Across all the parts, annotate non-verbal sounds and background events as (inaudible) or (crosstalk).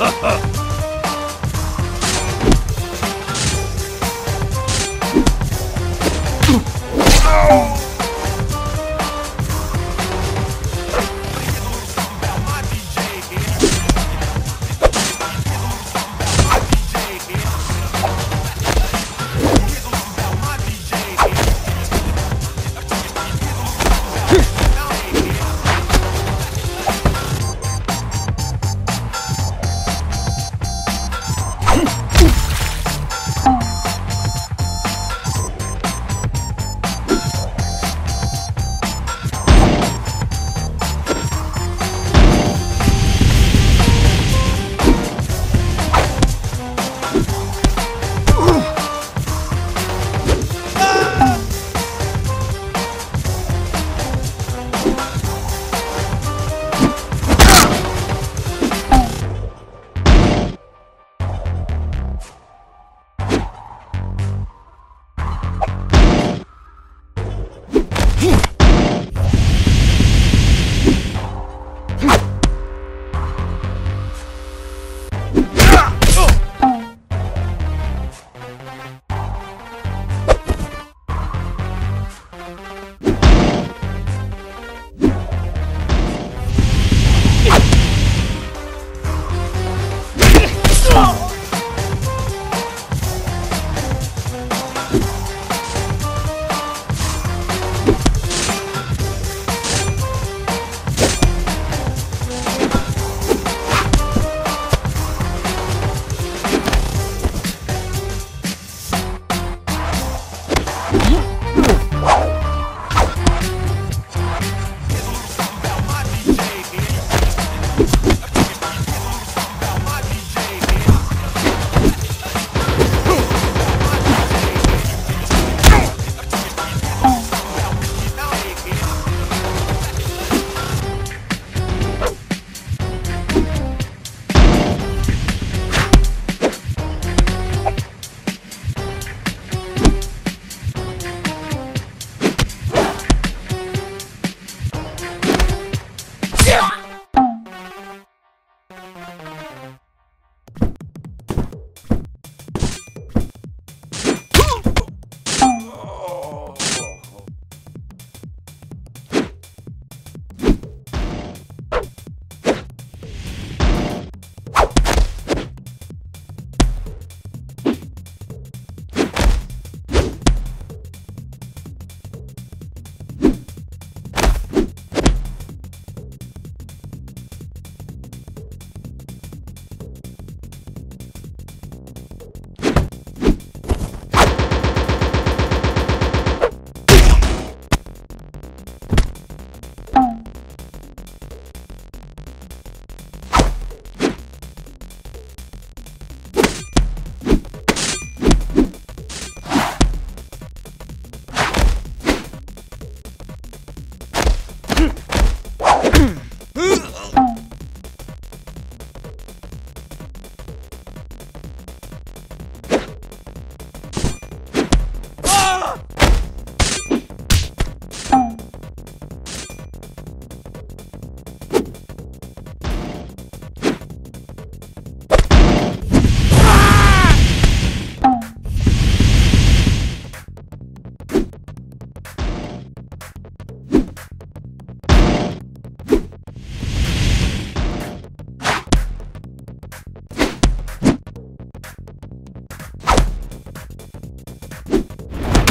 ha (laughs) ha!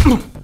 Boop.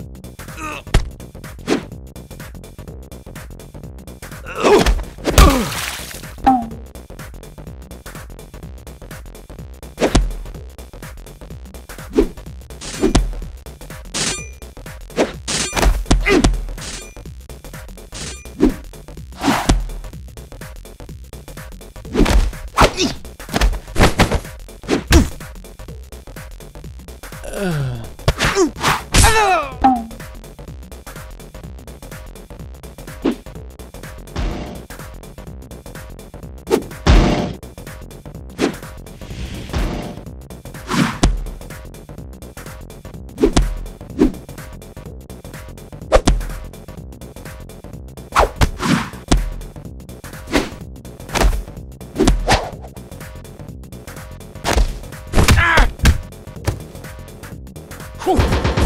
Move!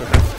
Oh.